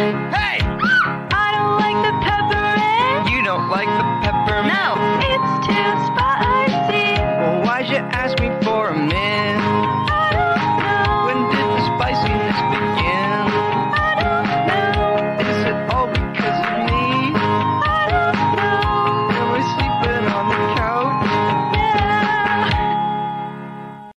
Hey! I don't like the peppermint. You don't like the peppermint? No, it's too spicy. Well, why'd you ask me for a mint? I don't know. When did the spiciness begin?